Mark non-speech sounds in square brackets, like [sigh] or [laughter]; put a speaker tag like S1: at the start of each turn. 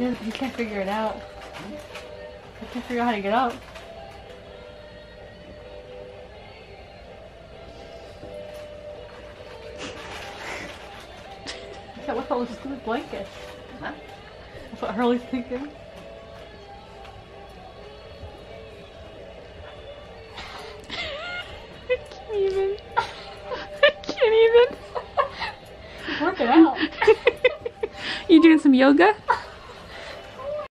S1: He, he can't figure it out. He can't figure out how to get up. [laughs] Yeah, hell all this stupid blanket?
S2: Huh?
S1: That's what Hurley's thinking.
S3: I can't even. [laughs] I can't even.
S1: Work it out. [laughs]
S3: you doing some yoga?